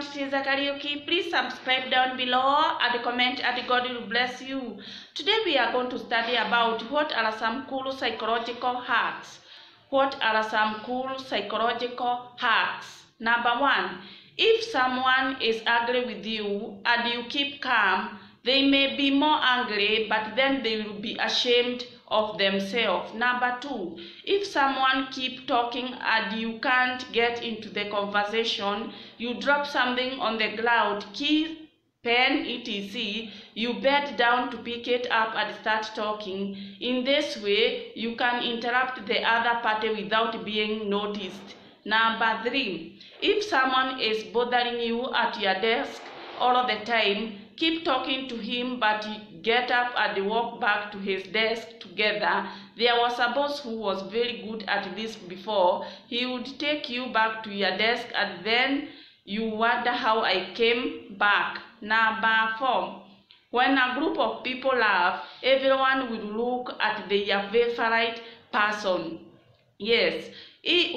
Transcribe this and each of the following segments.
to Tiza Karaoke. Please subscribe down below and comment and God will bless you. Today we are going to study about what are some cool psychological hacks. What are some cool psychological hacks? Number one, if someone is angry with you and you keep calm, they may be more angry, but then they will be ashamed of themselves. Number two, if someone keep talking and you can't get into the conversation, you drop something on the ground, key, pen, etc., you bend down to pick it up and start talking. In this way, you can interrupt the other party without being noticed. Number three, if someone is bothering you at your desk all of the time, keep talking to him but get up and walk back to his desk together. There was a boss who was very good at this before. He would take you back to your desk and then you wonder how I came back. Number four. When a group of people laugh, everyone will look at their favorite person. Yes,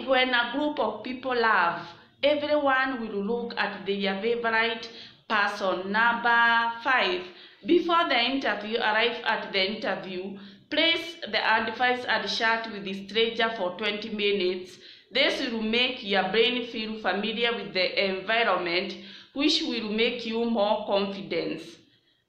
when a group of people laugh, everyone will look at their favorite person. Number five, before the interview, arrive at the interview, place the device and chat with the stranger for 20 minutes. This will make your brain feel familiar with the environment, which will make you more confident.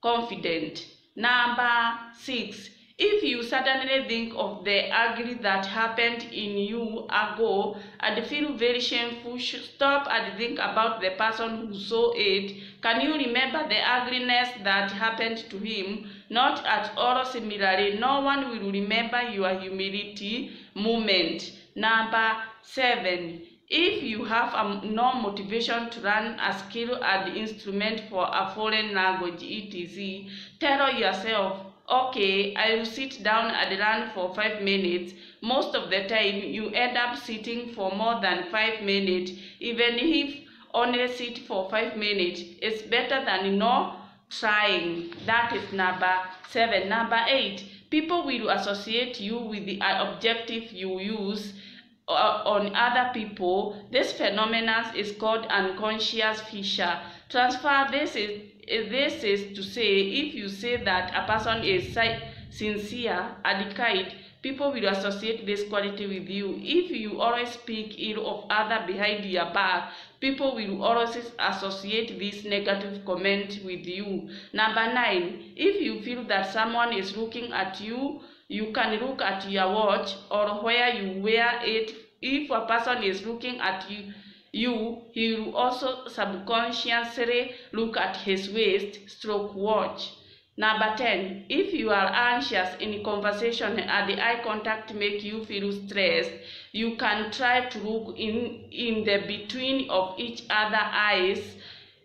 confident. Number six, if you suddenly think of the ugly that happened in you ago and feel very shameful, stop and think about the person who saw it. Can you remember the ugliness that happened to him? Not at all similarly, no one will remember your humility moment. Number seven. If you have no motivation to learn a skill and instrument for a foreign language, etc., tell yourself, okay, I will sit down and run for five minutes. Most of the time, you end up sitting for more than five minutes. Even if only sit for five minutes, it's better than no trying. That is number seven. Number eight, people will associate you with the objective you use uh, on other people. This phenomenon is called unconscious fissure. Transfer this is this is to say if you say that a person is sincere and kind people will associate this quality with you. If you always speak ill of other behind your back people will always associate this negative comment with you. Number nine if you feel that someone is looking at you you can look at your watch or where you wear it. If a person is looking at you you, he will also subconsciously look at his waist stroke watch. Number 10. If you are anxious in conversation and the eye contact make you feel stressed, you can try to look in, in the between of each other eyes.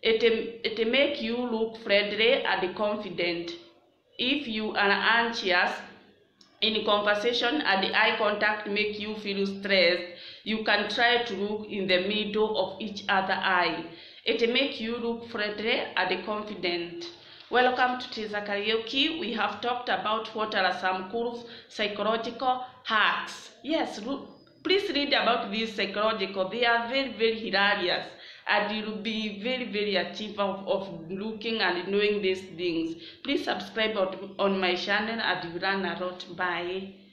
It, it make you look friendly and confident. If you are anxious in conversation and eye contact make you feel stressed, you can try to look in the middle of each other eye. It make you look friendly and confident. Welcome to Trizah Kariuki. We have talked about what are some cool psychological hacks. Yes, please read about these psychological. They are very, very hilarious and you'll be very, very achievable of, of looking and knowing these things. Please subscribe on, my channel and you learn a lot. Bye.